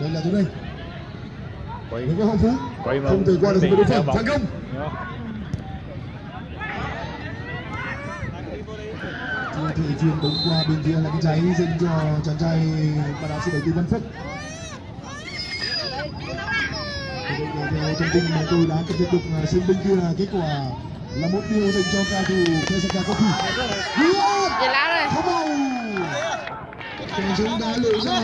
đây là chỗ đây quay với hậu phú? quay mà không thể qua được với đối phương thành phản công chưa thể chuyền bóng qua bên kia là cái cháy dành cho chàng trai và đạo sư đầu tư Văn Phúc. Theo thông tin mà tôi đã cập nhật được xem bên kia kết quả là một điều dành cho ca thủ Kesaka Coffee. Dạ, dạ, dạ. Không vào. Cảnh chúng đã lựa ra.